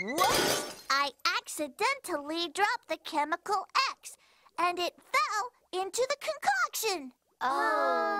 Whoops! I accidentally dropped the chemical X, and it fell into the concoction. Oh.